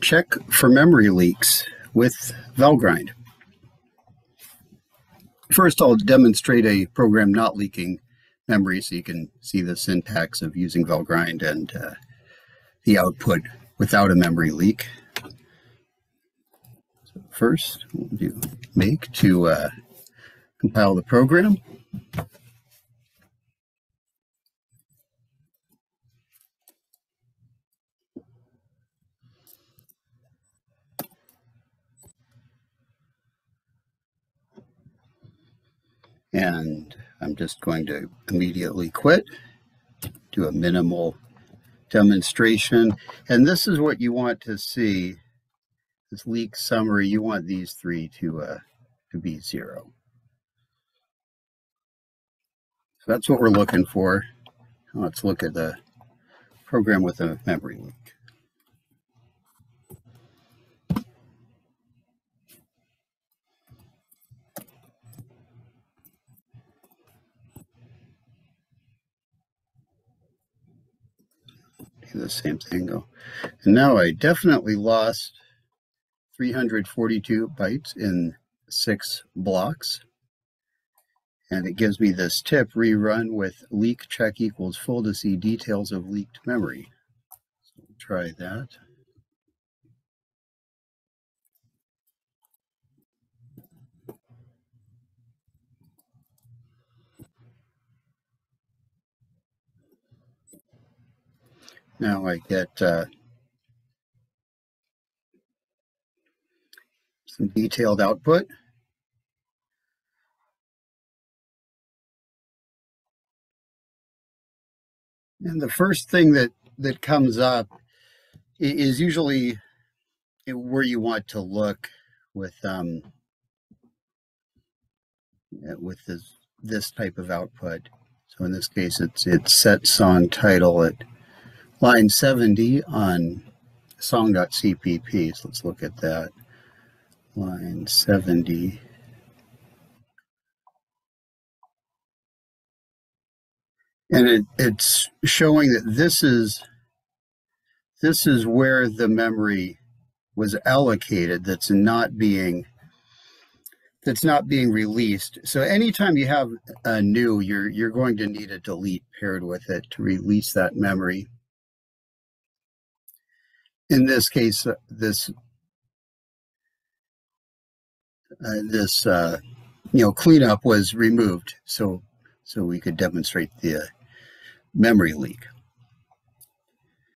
check for memory leaks with Valgrind. First, I'll demonstrate a program not leaking memory so you can see the syntax of using Valgrind and uh, the output without a memory leak. So first, we'll do make to uh, compile the program. And I'm just going to immediately quit, do a minimal demonstration. And this is what you want to see, this leak summary. You want these three to, uh, to be zero. So that's what we're looking for. Let's look at the program with a memory leak. The same thing go. And now I definitely lost 342 bytes in six blocks. And it gives me this tip, rerun with leak check equals full to see details of leaked memory. So try that. Now I get uh, some detailed output. And the first thing that, that comes up is usually where you want to look with um, with this this type of output. So in this case, it's it's set song title at line 70 on song.cpp. So let's look at that. Line 70. And it, it's showing that this is this is where the memory was allocated that's not being that's not being released. So anytime you have a new, you're you're going to need a delete paired with it to release that memory in this case, uh, this uh, this uh, you know cleanup was removed, so so we could demonstrate the uh, memory leak.